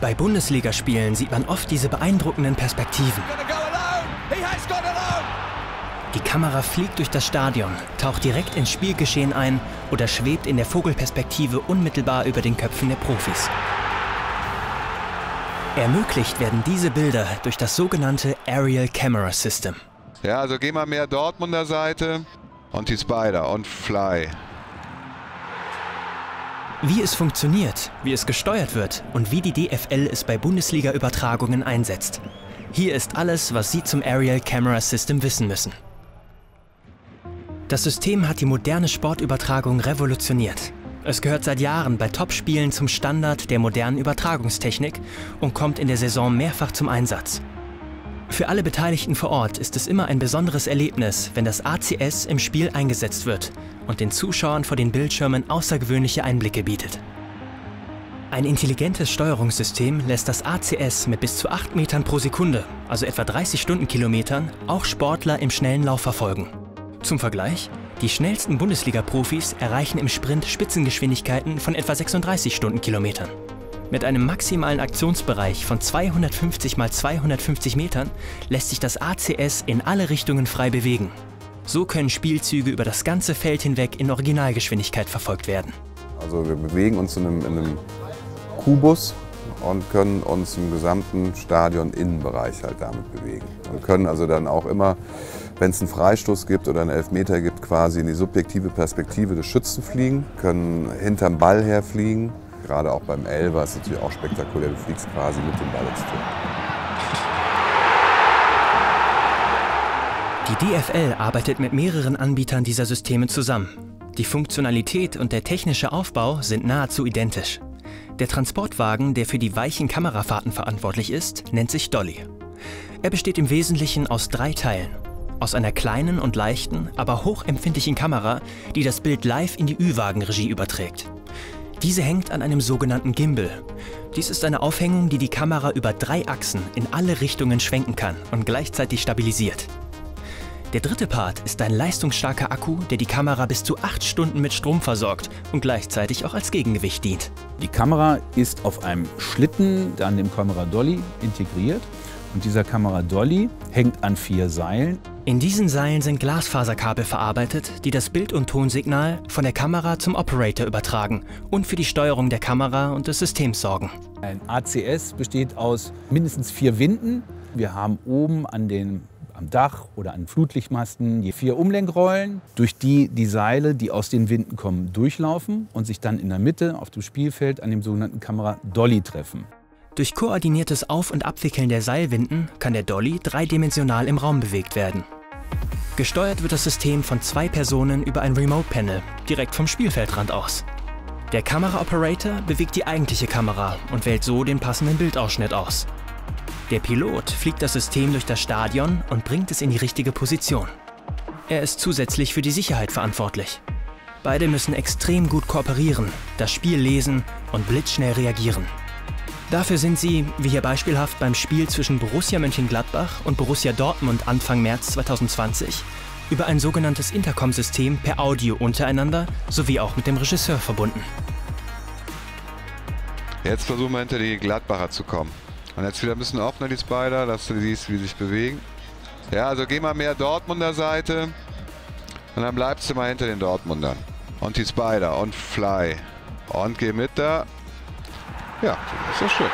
Bei Bundesligaspielen sieht man oft diese beeindruckenden Perspektiven. Die Kamera fliegt durch das Stadion, taucht direkt ins Spielgeschehen ein oder schwebt in der Vogelperspektive unmittelbar über den Köpfen der Profis. Ermöglicht werden diese Bilder durch das sogenannte Aerial Camera System. Ja, also geh mal mehr Dortmunder Seite und die Spider und Fly. Wie es funktioniert, wie es gesteuert wird und wie die DFL es bei Bundesliga-Übertragungen einsetzt. Hier ist alles, was Sie zum Aerial Camera System wissen müssen. Das System hat die moderne Sportübertragung revolutioniert. Es gehört seit Jahren bei Topspielen zum Standard der modernen Übertragungstechnik und kommt in der Saison mehrfach zum Einsatz. Für alle Beteiligten vor Ort ist es immer ein besonderes Erlebnis, wenn das ACS im Spiel eingesetzt wird und den Zuschauern vor den Bildschirmen außergewöhnliche Einblicke bietet. Ein intelligentes Steuerungssystem lässt das ACS mit bis zu 8 Metern pro Sekunde, also etwa 30 Stundenkilometern, auch Sportler im schnellen Lauf verfolgen. Zum Vergleich, die schnellsten Bundesliga-Profis erreichen im Sprint Spitzengeschwindigkeiten von etwa 36 Stundenkilometern. Mit einem maximalen Aktionsbereich von 250 x 250 Metern lässt sich das ACS in alle Richtungen frei bewegen. So können Spielzüge über das ganze Feld hinweg in Originalgeschwindigkeit verfolgt werden. Also wir bewegen uns in einem, in einem Kubus und können uns im gesamten Stadion Innenbereich halt damit bewegen. Wir können also dann auch immer, wenn es einen Freistoß gibt oder einen Elfmeter gibt, quasi in die subjektive Perspektive des Schützen fliegen, können hinterm Ball herfliegen Gerade auch beim Elber ist es natürlich auch spektakulär. Du fliegst quasi mit dem Ball ins Tor. Die DFL arbeitet mit mehreren Anbietern dieser Systeme zusammen. Die Funktionalität und der technische Aufbau sind nahezu identisch. Der Transportwagen, der für die weichen Kamerafahrten verantwortlich ist, nennt sich Dolly. Er besteht im Wesentlichen aus drei Teilen. Aus einer kleinen und leichten, aber hochempfindlichen Kamera, die das Bild live in die Ü-Wagen-Regie überträgt. Diese hängt an einem sogenannten Gimbal. Dies ist eine Aufhängung, die die Kamera über drei Achsen in alle Richtungen schwenken kann und gleichzeitig stabilisiert. Der dritte Part ist ein leistungsstarker Akku, der die Kamera bis zu acht Stunden mit Strom versorgt und gleichzeitig auch als Gegengewicht dient. Die Kamera ist auf einem Schlitten an dem Kamera Dolly integriert und dieser Kamera Dolly hängt an vier Seilen. In diesen Seilen sind Glasfaserkabel verarbeitet, die das Bild- und Tonsignal von der Kamera zum Operator übertragen und für die Steuerung der Kamera und des Systems sorgen. Ein ACS besteht aus mindestens vier Winden. Wir haben oben an den am Dach oder an Flutlichtmasten die vier Umlenkrollen, durch die die Seile, die aus den Winden kommen, durchlaufen und sich dann in der Mitte auf dem Spielfeld an dem sogenannten Kamera Dolly treffen. Durch koordiniertes Auf- und Abwickeln der Seilwinden kann der Dolly dreidimensional im Raum bewegt werden. Gesteuert wird das System von zwei Personen über ein Remote-Panel, direkt vom Spielfeldrand aus. Der Kameraoperator bewegt die eigentliche Kamera und wählt so den passenden Bildausschnitt aus. Der Pilot fliegt das System durch das Stadion und bringt es in die richtige Position. Er ist zusätzlich für die Sicherheit verantwortlich. Beide müssen extrem gut kooperieren, das Spiel lesen und blitzschnell reagieren. Dafür sind sie, wie hier beispielhaft beim Spiel zwischen Borussia Mönchengladbach und Borussia Dortmund Anfang März 2020, über ein sogenanntes Intercom-System per Audio untereinander sowie auch mit dem Regisseur verbunden. Jetzt versuchen wir hinter die Gladbacher zu kommen. Und jetzt wieder ein bisschen offener die Spider, dass du siehst, wie sie sich bewegen. Ja, also geh mal mehr Dortmunder Seite und dann bleibst du mal hinter den Dortmundern. Und die Spider und Fly. Und geh mit da ja, ist doch schön.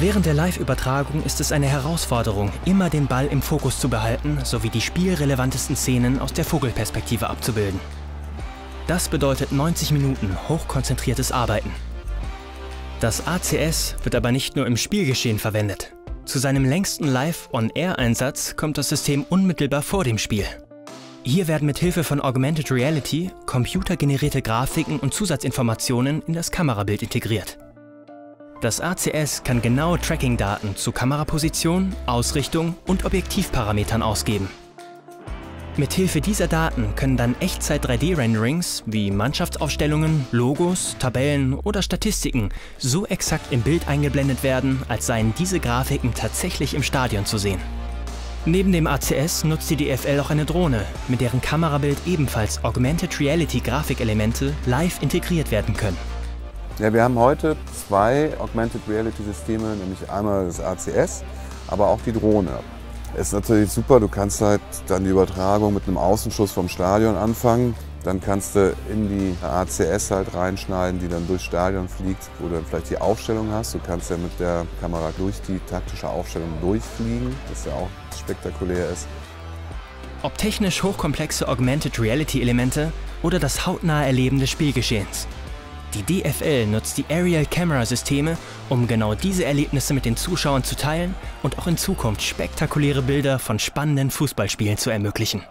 Während der Live-Übertragung ist es eine Herausforderung, immer den Ball im Fokus zu behalten, sowie die spielrelevantesten Szenen aus der Vogelperspektive abzubilden. Das bedeutet 90 Minuten hochkonzentriertes Arbeiten. Das ACS wird aber nicht nur im Spielgeschehen verwendet. Zu seinem längsten Live-on-Air-Einsatz kommt das System unmittelbar vor dem Spiel. Hier werden mit Hilfe von Augmented Reality computergenerierte Grafiken und Zusatzinformationen in das Kamerabild integriert. Das ACS kann genaue Tracking-Daten zu Kameraposition, Ausrichtung und Objektivparametern ausgeben. Mithilfe dieser Daten können dann Echtzeit-3D-Renderings wie Mannschaftsaufstellungen, Logos, Tabellen oder Statistiken so exakt im Bild eingeblendet werden, als seien diese Grafiken tatsächlich im Stadion zu sehen. Neben dem ACS nutzt die DFL auch eine Drohne, mit deren Kamerabild ebenfalls Augmented Reality Grafikelemente live integriert werden können. Ja, wir haben heute zwei Augmented Reality Systeme, nämlich einmal das ACS, aber auch die Drohne. Ist natürlich super, du kannst halt dann die Übertragung mit einem Außenschuss vom Stadion anfangen. Dann kannst du in die ACS halt reinschneiden, die dann durchs Stadion fliegt, wo du dann vielleicht die Aufstellung hast. Du kannst ja mit der Kamera durch die taktische Aufstellung durchfliegen, was ja auch spektakulär ist. Ob technisch hochkomplexe Augmented Reality Elemente oder das hautnahe Erleben des Spielgeschehens. Die DFL nutzt die Aerial Camera Systeme, um genau diese Erlebnisse mit den Zuschauern zu teilen und auch in Zukunft spektakuläre Bilder von spannenden Fußballspielen zu ermöglichen.